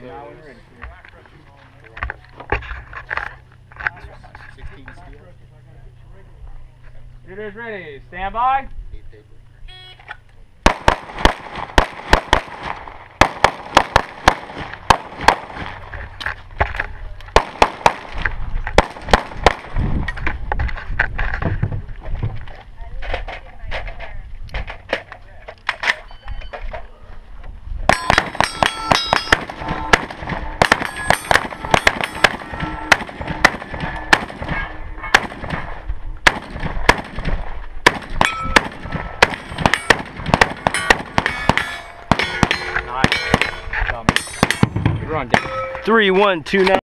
when you're ready. 16 steel. Shooters ready. Stand by. Run. Three, one, two, nine.